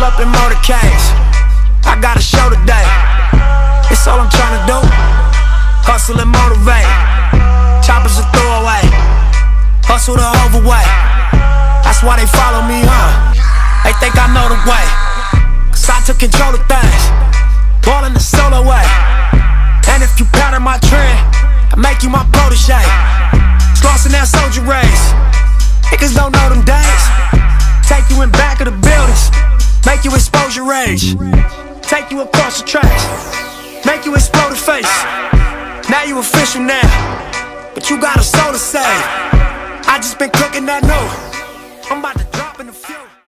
Pull up in motorcades. I got a show today. It's all I'm trying to do. Hustle and motivate. Choppers a throwaway. Hustle the overweight. That's why they follow me, huh? They think I know the way. Cause I took control of things. Ballin' the solo way. And if you pattern my trend, I make you my protege. In that soldier race. Niggas don't know them days. Expose your rage. Take you across the tracks. Make you explode the face. Now you official now. But you got a soul to save.